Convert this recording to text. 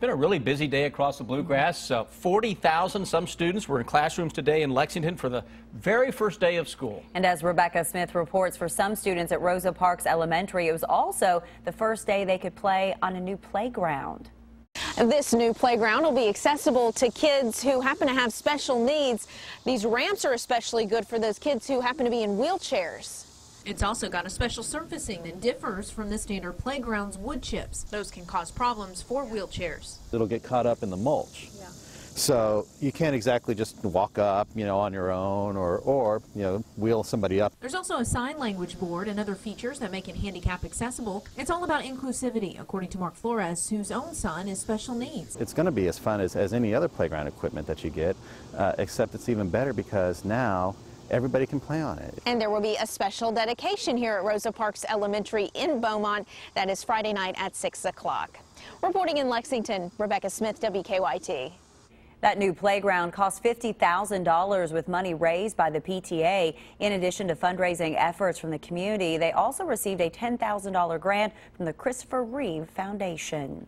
Been a really busy day across the Bluegrass. Uh, 40,000 some students were in classrooms today in Lexington for the very first day of school. And as Rebecca Smith reports, for some students at Rosa Parks Elementary, it was also the first day they could play on a new playground. This new playground will be accessible to kids who happen to have special needs. These ramps are especially good for those kids who happen to be in wheelchairs. It's also got a special surfacing that differs from the standard playground's wood chips. Those can cause problems for wheelchairs. It'll get caught up in the mulch. Yeah. So you can't exactly just walk up, you know, on your own or, or, you know, wheel somebody up. There's also a sign language board and other features that make it handicap accessible. It's all about inclusivity, according to Mark Flores, whose own son is special needs. It's going to be as fun as, as any other playground equipment that you get, uh, except it's even better because now everybody can play on it. And there will be a special dedication here at Rosa Parks Elementary in Beaumont. That is Friday night at 6 o'clock. Reporting in Lexington, Rebecca Smith, WKYT. That new playground cost $50,000 with money raised by the PTA. In addition to fundraising efforts from the community, they also received a $10,000 grant from the Christopher Reeve Foundation.